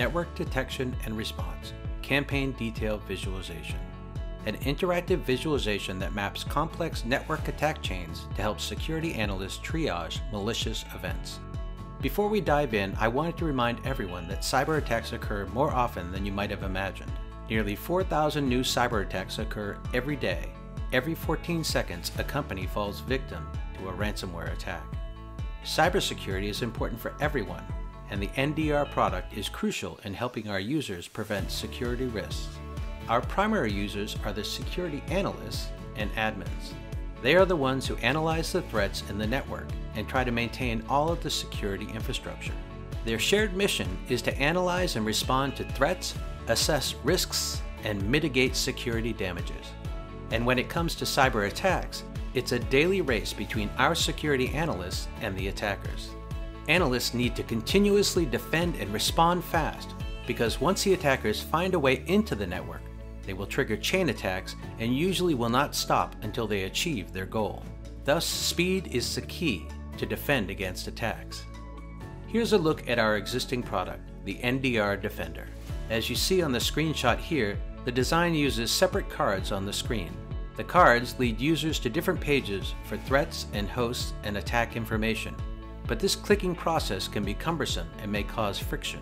Network Detection and Response Campaign Detail Visualization, an interactive visualization that maps complex network attack chains to help security analysts triage malicious events. Before we dive in, I wanted to remind everyone that cyber attacks occur more often than you might have imagined. Nearly 4,000 new cyber attacks occur every day. Every 14 seconds, a company falls victim to a ransomware attack. Cybersecurity is important for everyone, and the NDR product is crucial in helping our users prevent security risks. Our primary users are the security analysts and admins. They are the ones who analyze the threats in the network and try to maintain all of the security infrastructure. Their shared mission is to analyze and respond to threats, assess risks, and mitigate security damages. And when it comes to cyber attacks, it's a daily race between our security analysts and the attackers. Analysts need to continuously defend and respond fast because once the attackers find a way into the network, they will trigger chain attacks and usually will not stop until they achieve their goal. Thus, speed is the key to defend against attacks. Here's a look at our existing product, the NDR Defender. As you see on the screenshot here, the design uses separate cards on the screen. The cards lead users to different pages for threats and hosts and attack information. But this clicking process can be cumbersome and may cause friction.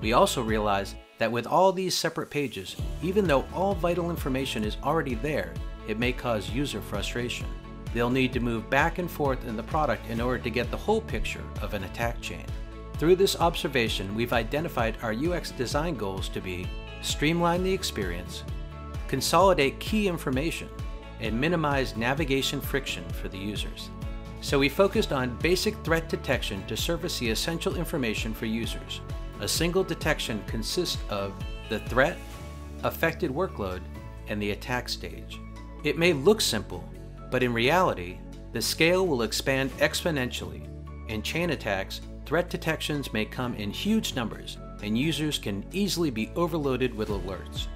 We also realize that with all these separate pages, even though all vital information is already there, it may cause user frustration. They'll need to move back and forth in the product in order to get the whole picture of an attack chain. Through this observation, we've identified our UX design goals to be streamline the experience, consolidate key information, and minimize navigation friction for the users. So we focused on basic threat detection to surface the essential information for users. A single detection consists of the threat, affected workload, and the attack stage. It may look simple, but in reality, the scale will expand exponentially. In chain attacks, threat detections may come in huge numbers, and users can easily be overloaded with alerts.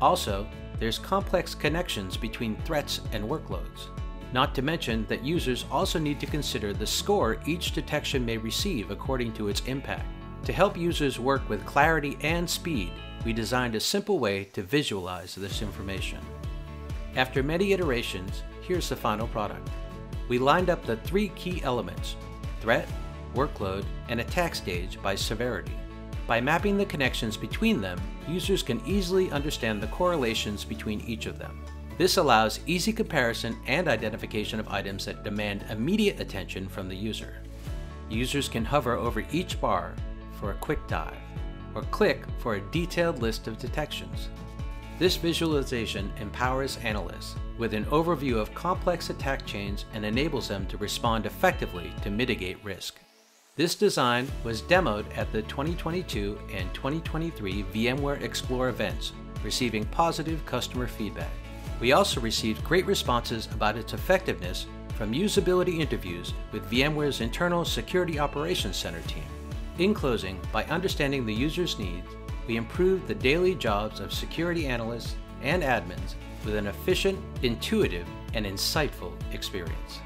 Also, there's complex connections between threats and workloads. Not to mention that users also need to consider the score each detection may receive according to its impact. To help users work with clarity and speed, we designed a simple way to visualize this information. After many iterations, here's the final product. We lined up the three key elements, threat, workload, and attack stage by severity. By mapping the connections between them, users can easily understand the correlations between each of them. This allows easy comparison and identification of items that demand immediate attention from the user. Users can hover over each bar for a quick dive, or click for a detailed list of detections. This visualization empowers analysts with an overview of complex attack chains and enables them to respond effectively to mitigate risk. This design was demoed at the 2022 and 2023 VMware Explore events, receiving positive customer feedback. We also received great responses about its effectiveness from usability interviews with VMware's internal Security Operations Center team. In closing, by understanding the user's needs, we improved the daily jobs of security analysts and admins with an efficient, intuitive, and insightful experience.